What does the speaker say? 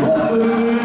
Hallelujah.